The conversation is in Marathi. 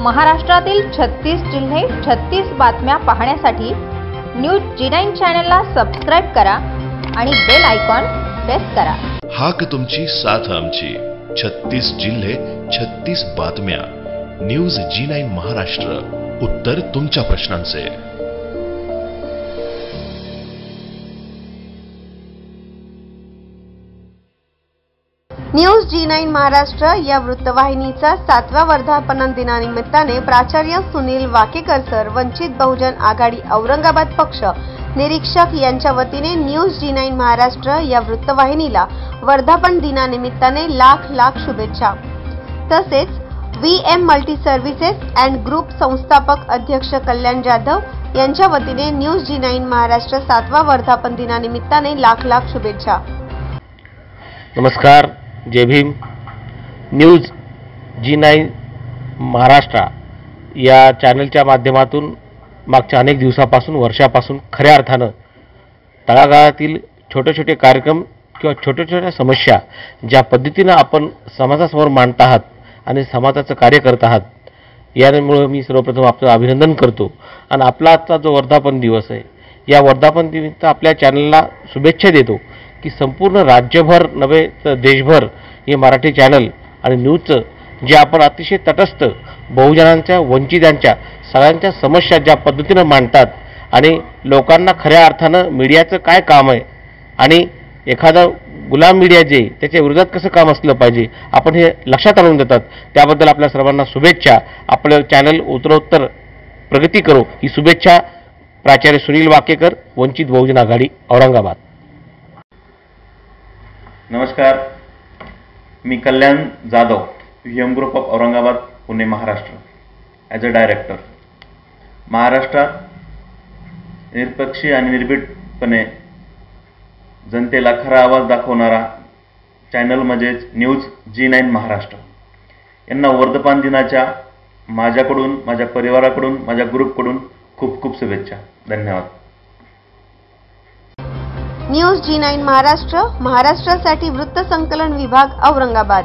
महाराष्ट्रातील छत्तीस जिल्हे छत्तीस बातम्या पाहण्यासाठी न्यूज जी नाईन चॅनलला सबस्क्राईब करा आणि बेल आयकॉन प्रेस करा. हाक तुमची साथ आमची. छत्तीस जिल्हे छत्तीस बातम्या. News G nine Maharashtra. उत्तर तुमच्या प्रश्नांचे. न्यूज जी नाईन महाराष्ट्र या वृत्तवाहिनीचा सातव्या वर्धापन दिनानिमित्ताने प्राचार्य सुनील वाकेकर सर वंचित बहुजन आघाडी औरंगाबाद पक्ष निरीक्षक यांच्या वतीने न्यूज जी नाईन महाराष्ट्र या वृत्तवाहिनीला वर्धापन दिनानिमित्ताने लाख लाख शुभेच्छा. तसेच V M multi services and group संस्थापक अध्यक्ष कल्याण जाधव यांच्या वतीने न्यूज जी नाईन महाराष्ट्र सातवा वर्धापन दिनानिमित्ताने लाख लाख शुभेच्छा. नमस्कार. जय Bhim. News G nine Maharashtra या चॅनलच्या माध्यमातून मागच्या अनेक दिवसापासून वर्षापासून खऱ्या अर्थानं तळागाळातील छोटे छोटे कार्यक्रम किंवा छोट्या छोट्या समस्या ज्या पद्धतीनं आपण समाजासमोर मांडत आहात आणि समाजाचं कार्य करत आहात यामुळे मी सर्वप्रथम आपलं अभिनंदन करतो. आणि आपला आजचा जो वर्धापन दिवस आहे या वर्धापन दिवस आपल्या चॅनलला शुभेच्छा देतो. की संपूर्ण राज्यभर नव्हे तर देशभर हे मराठी चॅनल आणि न्यूजचं जे आपण अतिशय तटस्थ बहुजनांच्या वंचितांच्या सगळ्यांच्या समस्या ज्या पद्धतीनं मांडतात आणि लोकांना खऱ्या अर्थानं मीडियाचं काय काम आहे आणि एखादा गुलाम मीडिया जे त्याच्या विरोधात कसं काम असलं पाहिजे आपण हे लक्षात आणून देतात. त्याबद्दल आपल्या सर्वांना शुभेच्छा. आपलं चॅनल उत्तरोत्तर प्रगती करो. ही शुभेच्छा प्राचार्य सुनील वाकेकर वंचित बहुजन आघाडी औरंगाबाद. नमस्कार. मी Kalyan Jadhav V M group of Aurangabad Pune Maharashtra as a director महाराष्ट्रात निरपक्षी आणि निर्भीडपणे जनतेला खरा आवाज दाखवणारा चॅनल म्हणजेच न्यूज जी नाईन महाराष्ट्र. यांना वर्धपान दिनाच्या माझ्याकडून माझ्या परिवाराकडून माझ्या ग्रुपकडून खूप खूप शुभेच्छा. धन्यवाद. न्यूज जी नाईन महाराष्ट्र महाराष्ट्रासाठी वृत्तसंकलन विभाग औरंगाबाद.